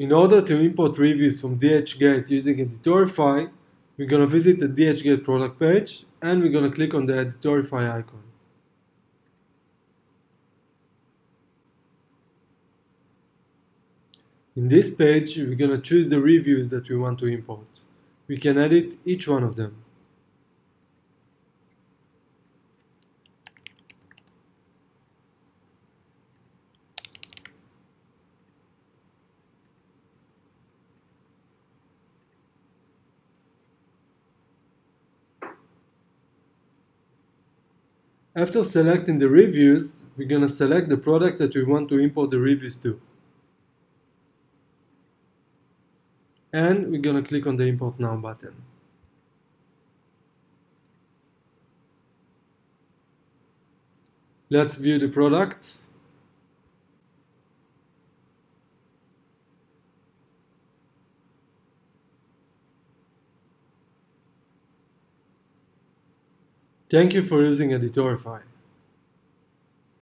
In order to import reviews from DHgate using Editorify, we're going to visit the DHgate product page and we're going to click on the Editorify icon. In this page, we're going to choose the reviews that we want to import. We can edit each one of them. After selecting the reviews, we're going to select the product that we want to import the reviews to. And we're going to click on the Import Now button. Let's view the product. Thank you for using Editorify.